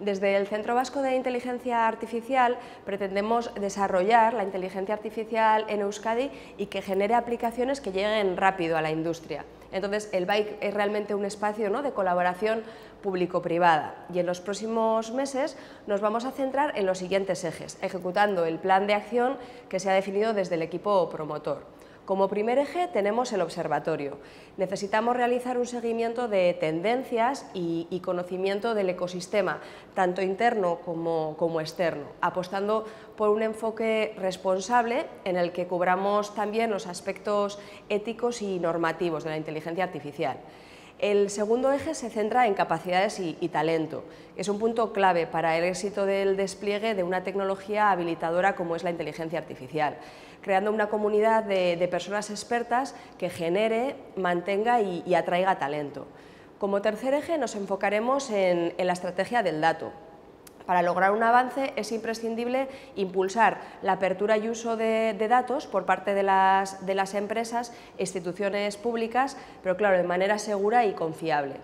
Desde el Centro Vasco de Inteligencia Artificial pretendemos desarrollar la inteligencia artificial en Euskadi y que genere aplicaciones que lleguen rápido a la industria. Entonces, el BIKE es realmente un espacio de colaboración público-privada y en los próximos meses nos vamos a centrar en los siguientes ejes, ejecutando el plan de acción que se ha definido desde el equipo promotor. Como primer eje tenemos el observatorio. Necesitamos realizar un seguimiento de tendencias y, conocimiento del ecosistema, tanto interno como, como externo, apostando por un enfoque responsable en el que cubramos también los aspectos éticos y normativos de la inteligencia artificial. El segundo eje se centra en capacidades y, talento. Es un punto clave para el éxito del despliegue de una tecnología habilitadora como es la inteligencia artificial, creando una comunidad de, personas expertas que genere, mantenga y, atraiga talento. Como tercer eje nos enfocaremos en la estrategia del dato, para lograr un avance es imprescindible impulsar la apertura y uso de, datos por parte de las, de las empresas instituciones públicas, pero claro, de manera segura y confiable.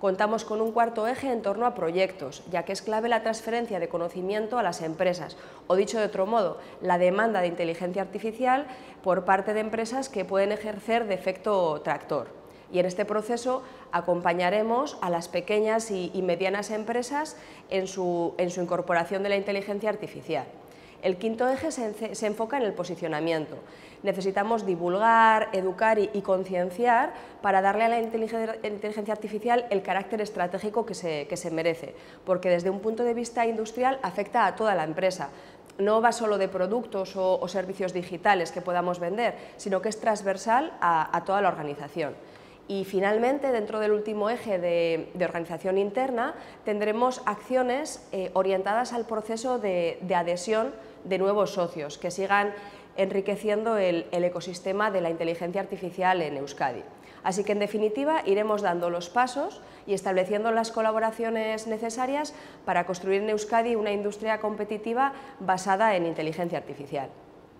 Contamos con un cuarto eje en torno a proyectos, ya que es clave la transferencia de conocimiento a las empresas, o dicho de otro modo, la demanda de inteligencia artificial por parte de empresas que pueden ejercer de efecto tractor y en este proceso acompañaremos a las pequeñas y, medianas empresas en su, incorporación de la inteligencia artificial. El quinto eje se, enfoca en el posicionamiento. Necesitamos divulgar, educar y, concienciar para darle a la inteligencia, artificial el carácter estratégico que se, merece, porque desde un punto de vista industrial afecta a toda la empresa. No va solo de productos o, servicios digitales que podamos vender, sino que es transversal a toda la organización. Y finalmente, dentro del último eje de, organización interna, tendremos acciones eh, orientadas al proceso de, adhesión de nuevos socios que sigan enriqueciendo el, ecosistema de la inteligencia artificial en Euskadi. Así que, en definitiva, iremos dando los pasos y estableciendo las colaboraciones necesarias para construir en Euskadi una industria competitiva basada en inteligencia artificial.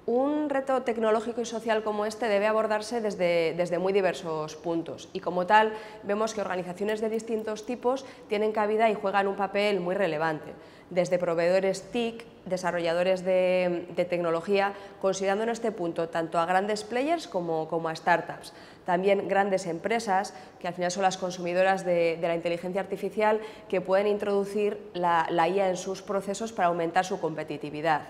Un reto tecnológico y social como este debe abordarse desde, muy diversos puntos. Y como tal vemos que organizaciones de distintos tipos tienen cabida y juegan un papel muy relevante, desde proveedores TIC, desarrolladores de, tecnología, considerando en este punto tanto a grandes players como, a startups, también grandes empresas, que al final son las consumidoras de, la inteligencia artificial, que pueden introducir la IA en sus procesos para aumentar su competitividad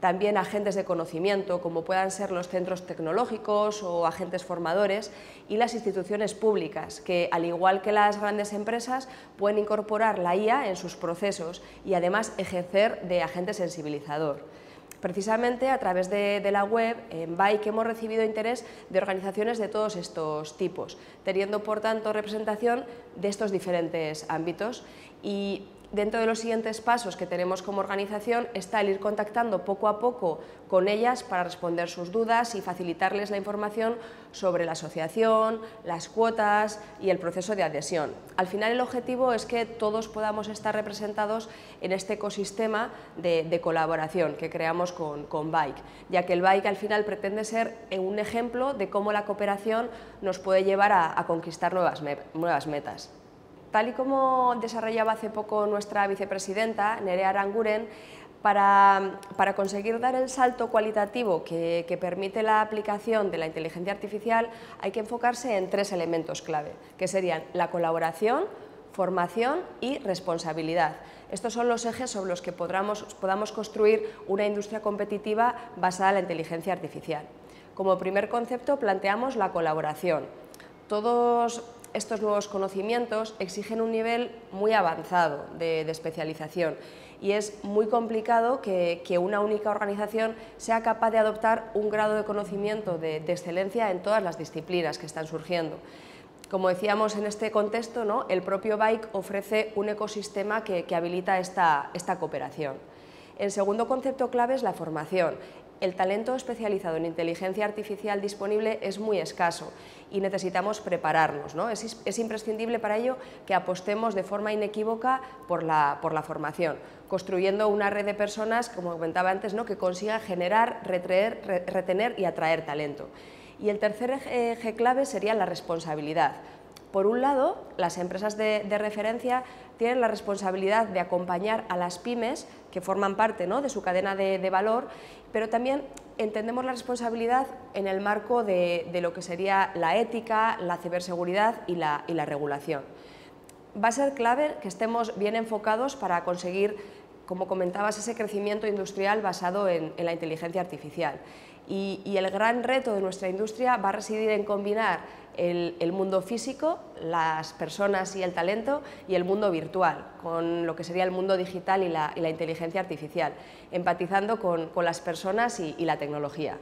también agentes de conocimiento, como puedan ser los centros tecnológicos o agentes formadores, y las instituciones públicas, que al igual que las grandes empresas, pueden incorporar la IA en sus procesos y además ejercer de agente sensibilizador. Precisamente a través de, la web, en Bike hemos recibido interés de organizaciones de todos estos tipos, teniendo por tanto representación de estos diferentes ámbitos y dentro de los siguientes pasos que tenemos como organización está el ir contactando poco a poco con ellas para responder sus dudas y facilitarles la información sobre la asociación, las cuotas y el proceso de adhesión. Al final el objetivo es que todos podamos estar representados en este ecosistema de, colaboración que creamos con, Bike, ya que el Bike al final pretende ser un ejemplo de cómo la cooperación nos puede llevar a, conquistar nuevas metas. Tal y como desarrollaba hace poco nuestra vicepresidenta, Nerea Aranguren, para, conseguir dar el salto cualitativo que, permite la aplicación de la inteligencia artificial hay que enfocarse en tres elementos clave, que serían la colaboración, formación y responsabilidad. Estos son los ejes sobre los que podamos, podamos construir una industria competitiva basada en la inteligencia artificial. Como primer concepto planteamos la colaboración. Todos estos nuevos conocimientos exigen un nivel muy avanzado de, especialización y es muy complicado que, una única organización sea capaz de adoptar un grado de conocimiento de, excelencia en todas las disciplinas que están surgiendo. Como decíamos en este contexto, ¿no? el propio Bike ofrece un ecosistema que, habilita esta, esta cooperación. El segundo concepto clave es la formación el talento especializado en inteligencia artificial disponible es muy escaso y necesitamos prepararnos. ¿no? Es, imprescindible para ello que apostemos de forma inequívoca por la, formación, construyendo una red de personas, como comentaba antes, ¿no? que consiga generar, retener y atraer talento. Y el tercer eje clave sería la responsabilidad Por un lado, las empresas de, referencia tienen la responsabilidad de acompañar a las pymes que forman parte ¿no? de su cadena de, valor, pero también entendemos la responsabilidad en el marco de, lo que sería la ética, la ciberseguridad y la, regulación. Va a ser clave que estemos bien enfocados para conseguir, como comentabas, ese crecimiento industrial basado en la inteligencia artificial. Y, el gran reto de nuestra industria va a residir en combinar el, mundo físico, las personas y el talento, y el mundo virtual, con lo que sería el mundo digital y la, inteligencia artificial, empatizando con, las personas y la tecnología.